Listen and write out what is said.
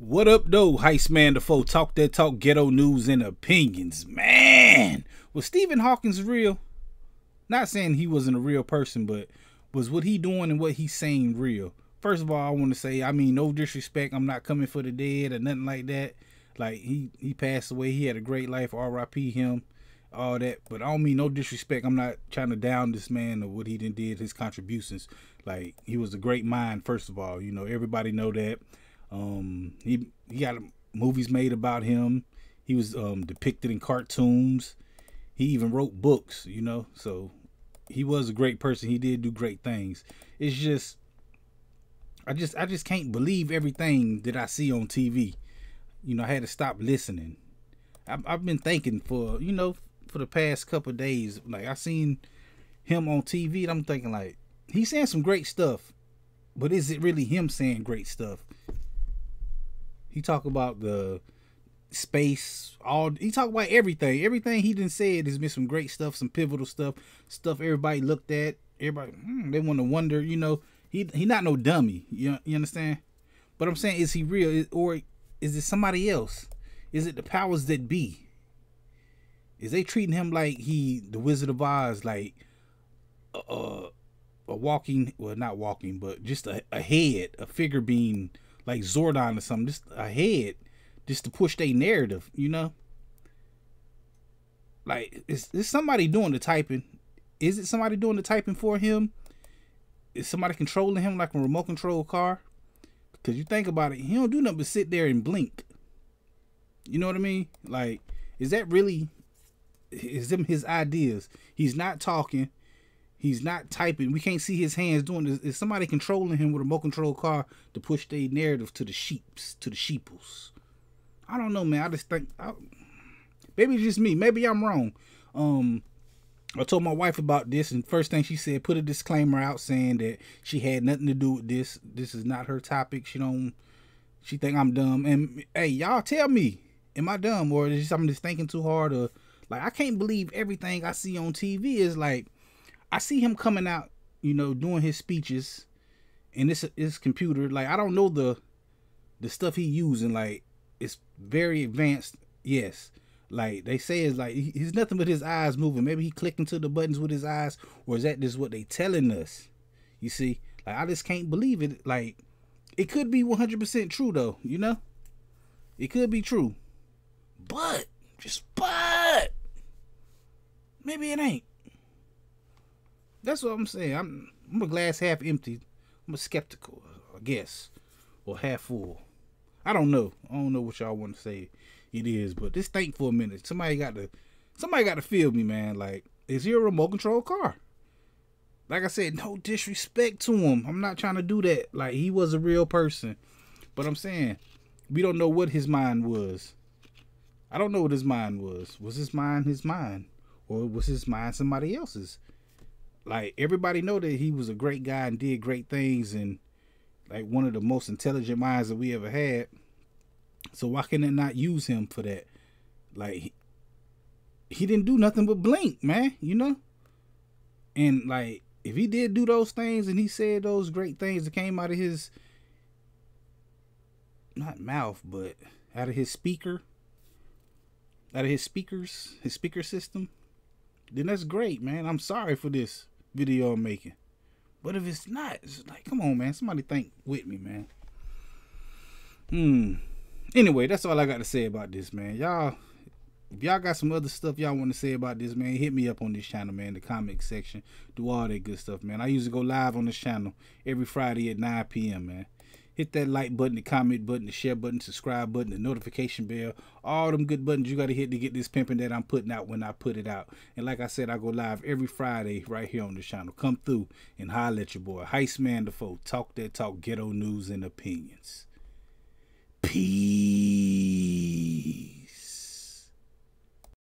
What up, though? Heist Man the foe. Talk that talk, ghetto news and opinions. Man, was Stephen Hawkins real? Not saying he wasn't a real person, but was what he doing and what he's saying real? First of all, I want to say, I mean, no disrespect. I'm not coming for the dead or nothing like that. Like he he passed away. He had a great life. R.I.P. him. All that, but I don't mean no disrespect. I'm not trying to down this man or what he did, his contributions. Like he was a great mind. First of all, you know everybody know that. Um, he he got movies made about him. He was um, depicted in cartoons. He even wrote books, you know. So he was a great person. He did do great things. It's just I just I just can't believe everything that I see on TV. You know, I had to stop listening. I've, I've been thinking for you know for the past couple days. Like I seen him on TV, and I'm thinking like he's saying some great stuff, but is it really him saying great stuff? He talk about the space, all he talk about everything. Everything he didn't say it has been some great stuff, some pivotal stuff, stuff everybody looked at. Everybody hmm, they want to wonder, you know, he he not no dummy. You you understand? But I'm saying, is he real or is it somebody else? Is it the powers that be? Is they treating him like he the Wizard of Oz, like uh, a walking, well not walking, but just a, a head, a figure being like Zordon or something, just a head, just to push their narrative, you know? Like, is, is somebody doing the typing? Is it somebody doing the typing for him? Is somebody controlling him like a remote control car? Because you think about it, he don't do nothing but sit there and blink. You know what I mean? Like, is that really is them his ideas? He's not talking. He's not typing. We can't see his hands doing this. Is somebody controlling him with a remote control car to push their narrative to the sheeps, to the sheeples? I don't know, man. I just think I, maybe it's just me. Maybe I'm wrong. Um, I told my wife about this, and first thing she said, put a disclaimer out saying that she had nothing to do with this. This is not her topic. She don't. She think I'm dumb. And hey, y'all tell me, am I dumb or is I'm just thinking too hard? Or like I can't believe everything I see on TV is like I see him coming out, you know, doing his speeches and this his computer. Like I don't know the the stuff he using. Like it's very advanced. Yes. Like they say is like he's nothing but his eyes moving. Maybe he clicking to the buttons with his eyes, or is that just what they telling us? You see, like I just can't believe it. Like it could be 100% true though, you know? It could be true. But just but maybe it ain't. That's what I'm saying. I'm I'm a glass half empty. I'm a skeptical, I guess, or half full. I don't know. I don't know what y'all want to say it is, but just think for a minute. Somebody got to somebody got to feel me, man. Like, is he a remote control car? Like I said, no disrespect to him. I'm not trying to do that. Like he was a real person. But I'm saying we don't know what his mind was. I don't know what his mind was. Was his mind his mind? Or was his mind somebody else's? Like everybody know that he was a great guy and did great things and like one of the most intelligent minds that we ever had. So why can they not use him for that? Like he, he didn't do nothing but blink, man, you know? And like if he did do those things and he said those great things that came out of his not mouth, but out of his speaker, out of his speakers, his speaker system, then that's great, man. I'm sorry for this video I'm making. But if it's not, it's like, come on, man. Somebody think with me, man. Hmm. Anyway, that's all I got to say about this, man. Y'all, if y'all got some other stuff y'all want to say about this, man, hit me up on this channel, man. The comment section. Do all that good stuff, man. I usually go live on this channel every Friday at 9 p.m., man hit that like button, the comment button, the share button, subscribe button, the notification bell, all them good buttons you got to hit to get this pimping that I'm putting out when I put it out. And like I said, I go live every Friday right here on the channel. Come through and holler at your boy. Heist Man the Foe. Talk that talk, ghetto news and opinions. Peace.